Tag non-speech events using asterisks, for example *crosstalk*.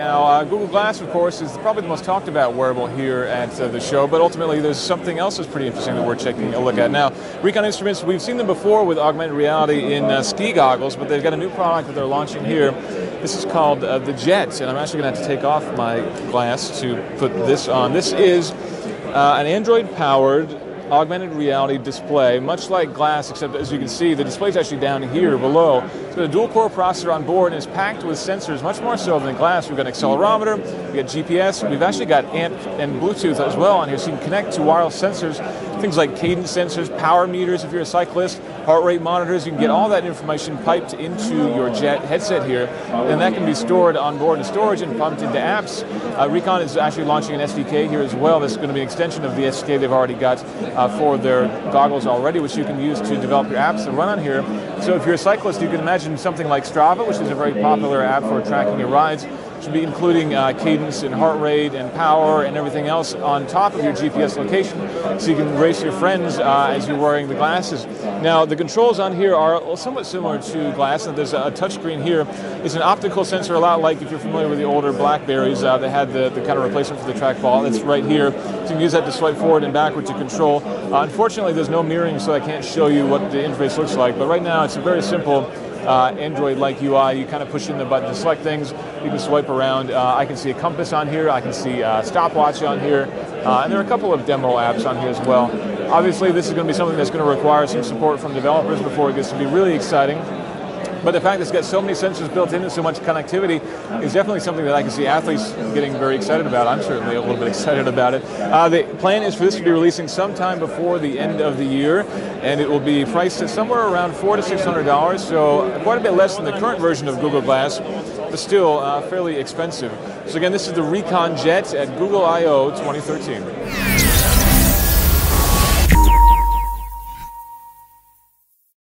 Now, uh, Google Glass, of course, is probably the most talked about wearable here at uh, the show, but ultimately there's something else that's pretty interesting that we're taking a look at. Now, Recon Instruments, we've seen them before with augmented reality in uh, ski goggles, but they've got a new product that they're launching here. This is called uh, the Jet, and I'm actually going to have to take off my glass to put this on. This is uh, an Android-powered augmented reality display, much like glass, except as you can see, the display is actually down here below. It's got a dual core processor on board and is packed with sensors, much more so than glass. We've got an accelerometer, we've got GPS, we've actually got ANT and Bluetooth as well on here, so you can connect to wireless sensors, things like cadence sensors, power meters if you're a cyclist, heart rate monitors. You can get all that information piped into your Jet headset here, and that can be stored on board in storage and pumped into apps. Uh, Recon is actually launching an SDK here as well. This is going to be an extension of the SDK they've already got uh, for their goggles already, which you can use to develop your apps and run on here. So if you're a cyclist, you can imagine something like Strava, which is a very popular app for tracking your rides should be including uh, cadence and heart rate and power and everything else on top of your GPS location so you can race your friends uh, as you're wearing the glasses. Now, the controls on here are somewhat similar to glass, and there's a touchscreen here. It's an optical sensor, a lot like if you're familiar with the older Blackberries uh, that had the, the kind of replacement for the trackball. It's right here. So you can use that to swipe forward and backward to control. Uh, unfortunately, there's no mirroring, so I can't show you what the interface looks like, but right now it's a very simple uh, Android-like UI. You kind of push in the button to select things. You can swipe around. Uh, I can see a compass on here. I can see a stopwatch on here. Uh, and there are a couple of demo apps on here as well. Obviously, this is going to be something that's going to require some support from developers before it gets to be really exciting. But the fact that it's got so many sensors built in and so much connectivity is definitely something that I can see athletes getting very excited about. I'm certainly a little bit *laughs* excited about it. Uh, the plan is for this to be releasing sometime before the end of the year, and it will be priced at somewhere around four to six hundred dollars, so quite a bit less than the current version of Google Glass, but still uh, fairly expensive. So again, this is the Recon Jet at Google I/O 2013.